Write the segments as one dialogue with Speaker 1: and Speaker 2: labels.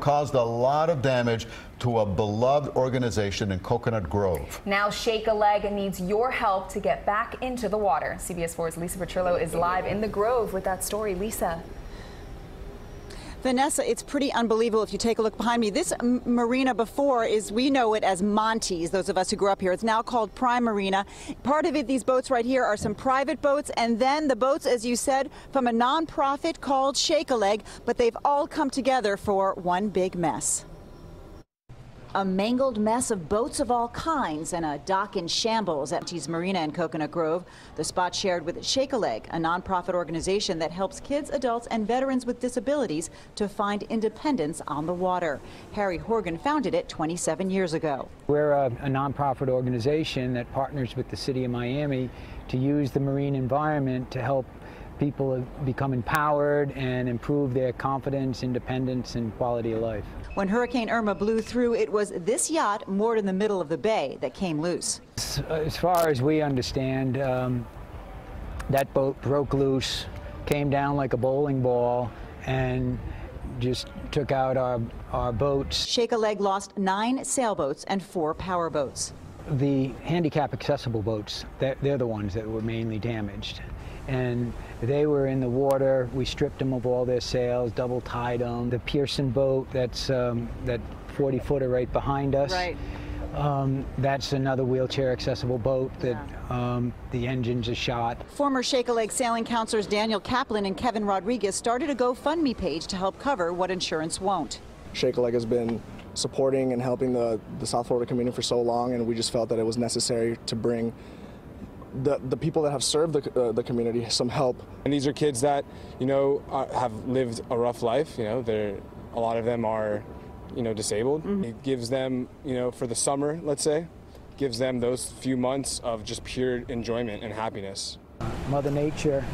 Speaker 1: caused a lot of damage to a beloved organization in Coconut Grove.
Speaker 2: Now Shake a Leg needs your help to get back into the water. CBS 4's Lisa Petrillo is live in the Grove with that story. Lisa.
Speaker 3: Vanessa, it's pretty unbelievable if you take a look behind me. This marina before is, we know it as Monty's, those of us who grew up here. It's now called Prime Marina. Part of it, these boats right here, are some private boats, and then the boats, as you said, from a nonprofit called Shake a Leg, but they've all come together for one big mess. A mangled mess of boats of all kinds and a dock in shambles at T's Marina in Coconut Grove. The spot shared with Shake a Leg, a nonprofit organization that helps kids, adults, and veterans with disabilities to find independence on the water. Harry Horgan founded it 27 years ago.
Speaker 4: We're a, a nonprofit organization that partners with the city of Miami to use the marine environment to help people have become empowered and improve their confidence, independence, and quality of life.
Speaker 3: When Hurricane Irma blew through, it was this yacht moored in the middle of the bay that came loose.
Speaker 4: As far as we understand, um, that boat broke loose, came down like a bowling ball, and just took out our, our boats.
Speaker 3: Shake a Leg lost nine sailboats and four powerboats.
Speaker 4: The handicap accessible boats, they're, they're the ones that were mainly damaged and they were in the water. We stripped them of all their sails, double tied them. The Pearson boat, that's um, that 40 footer right behind us.
Speaker 3: Right.
Speaker 4: Um, that's another wheelchair accessible boat that yeah. um, the engines are shot.
Speaker 3: Former Shake a Leg sailing counselors Daniel Kaplan and Kevin Rodriguez started a GoFundMe page to help cover what insurance won't.
Speaker 5: Shake a Leg has been supporting and helping the, the South Florida community for so long, and we just felt that it was necessary to bring the, the people that have served the, uh, the community some help.
Speaker 6: And these are kids that, you know, are, have lived a rough life. You know, they're, a lot of them are, you know, disabled. Mm -hmm. It gives them, you know, for the summer, let's say, gives them those few months of just pure enjoyment and happiness.
Speaker 4: Mother Nature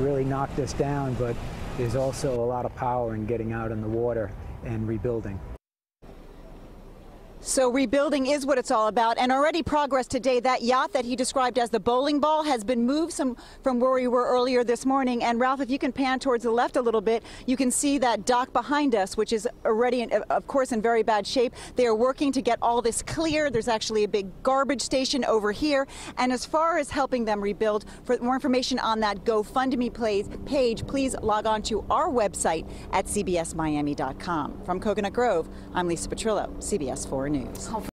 Speaker 4: really knocked us down, but there's also a lot of power in getting out in the water and rebuilding.
Speaker 3: So rebuilding is what it's all about, and already progress today. That yacht that he described as the bowling ball has been moved some, from where we were earlier this morning. And Ralph, if you can pan towards the left a little bit, you can see that dock behind us, which is already, in, of course, in very bad shape. They are working to get all this clear. There's actually a big garbage station over here. And as far as helping them rebuild, for more information on that GoFundMe page, please log on to our website at cbsmiami.com. From Coconut Grove, I'm Lisa Petrillo, CBS 4 News.